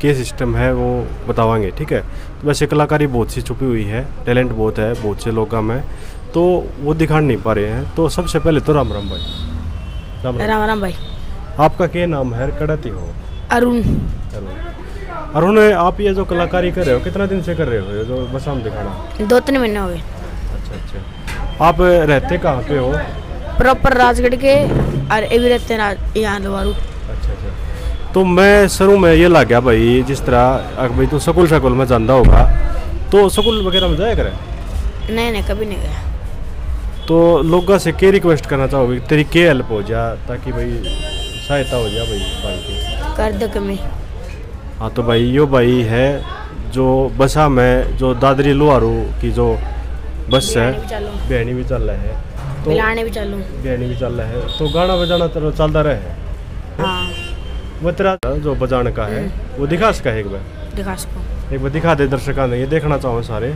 के सिस्टम है वो बतावांगे ठीक है? तो वैसे कलाकारी बहुत सी छुपी हुई है टैलेंट बहुत है बहुत से लोग में तो वो दिखा नहीं पा रहे हैं। तो सबसे पहले तो राम राम भाई। राम राम। राम राम भाई। आपका क्या नाम है? कड़ती हो। अरुण। चलो। अरुण आप ये जो कलाकारी कर रहे हो कितना दिन से कर रहे हो? ये जो बस हम दिखाना। दो तीन महीने हो गए। अच्छा अच्छा। आप रहते कहाँ पे हो? प्रॉपर राजगढ़ के और ये भी रहते हैं यहाँ लोहारू। अच्छा तो मैं शुरू में ये लग गया भाई जिस तरह भाई तू स्कूल शकूल में जानता होगा तो स्कूल वगैरह में जाया करे? नहीं नहीं कभी नहीं गया। तो लोगों से क्या रिक्वेस्ट करना चाहोगे? तेरी क्या हेल्प हो जा ताकि भाई सहायता हो जाए भाई भाई की? कर दो कमी। हाँ तो भाई यो भाई है जो बसा में जो दादरी लोहारू की जो बस है बहनी भी चल। रहा है। तो भी चालू। रहा है। तो गाना बजाना तो चलता रहे। हाँ वो तेरा जो बजाने का है वो दिखा सका है एक बार। दिखा सको। एक बार दिखा दे दर्शकों ने ये देखना चाहो सारे।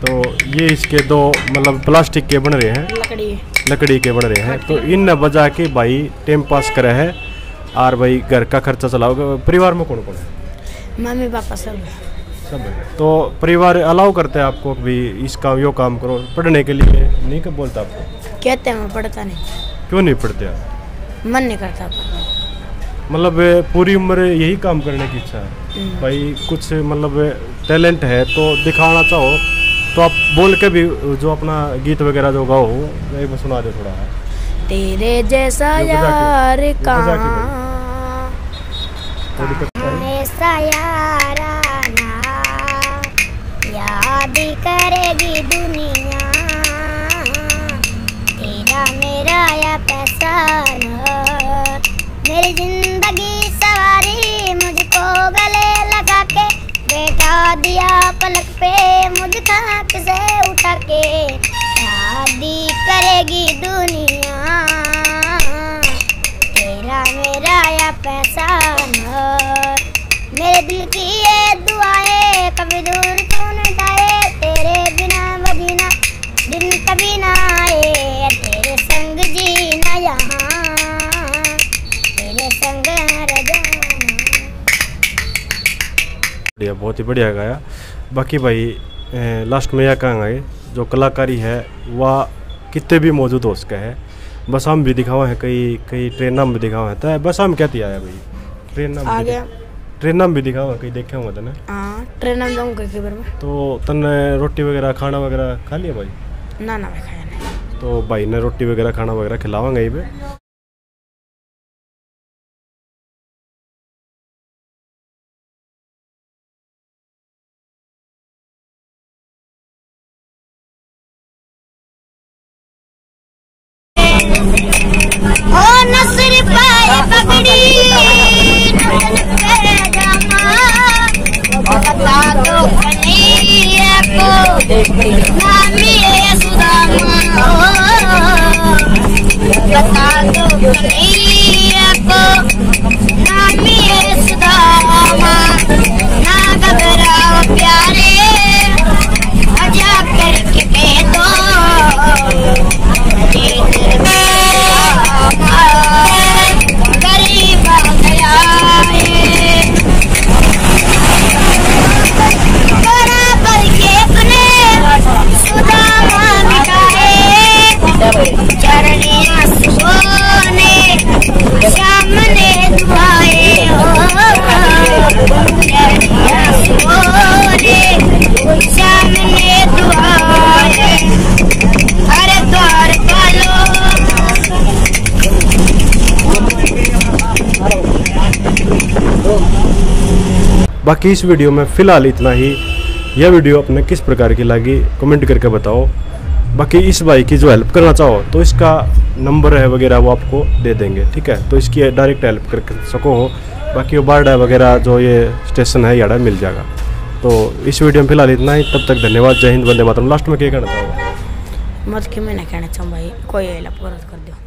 तो ये इसके दो मतलब प्लास्टिक के बन रहे हैं। लकड़ी। लकड़ी के बन रहे हैं। तो इन न बजा के भाई टाइम पास करे है। और भाई घर का खर्चा चलाओगे? परिवार में कौन कौन है? मम्मी पापा सब। सब तो परिवार अलाउ करते हैं आपको भी इस काम यो काम करो। पढ़ने के लिए नहीं कब बोलता आपको? कहते हैं पढ़ता नहीं। क्यों नहीं पढ़ते आप? मन नहीं करता मतलब पूरी उम्र यही काम करने की इच्छा है? भाई कुछ मतलब टैलेंट है तो दिखाना चाहो तो आप बोल के भी जो अपना गीत वगैरह जो गाओ एक बार सुना दे थोड़ा। तेरे जैसा यार कहाँ? पे मुझ खाक से उठा के शादी करेगी दुनिया। तेरा मेरा या पैसा मेरे दिल की ये दुआएँ कभी दूर क्यों जाए? तेरे बिना मदीना दिन कभी ना आए। तेरे संग जीना यहाँ। तेरे संग हर बहुत ही बढ़िया गाया। बाकी भाई लास्ट में यह कहेंगे जो कलाकारी है वह कितने भी मौजूद हो सके है। बस हम भी दिखावा है कई कई ट्रेन में भी दिखावा है। तो बस हम क्या आया भाई ट्रेन में ट्रेन में भी दिखावा कहीं देखे होंगे तने? हाँ ट्रेन में जाऊँगा कई बार में। तो तने रोटी वगैरह खाना वगैरह खा लिया भाई? ना ना मैं खाया नहीं। तो भाई ने रोटी वगैरह खाना वगैरह खिलावांगे यहीं पे ओ बाकी इस वीडियो में फ़िलहाल इतना ही। यह वीडियो अपने किस प्रकार की लगी, कमेंट करके बताओ। बाकी इस भाई की जो हेल्प करना चाहो तो इसका नंबर है वगैरह वो आपको दे देंगे, ठीक है? तो इसकी डायरेक्ट हेल्प कर सको हो। बाकी वो बारडा वगैरह जो ये स्टेशन है याडा मिल जाएगा। तो इस वीडियो में फ़िलहाल इतना ही। तब तक धन्यवाद। जय हिंद, वंदे मातरम। लास्ट में क्या कहना चाहूँगा? मत मैं कहना चाहूँ भाई? कोई हेल्प कर दो।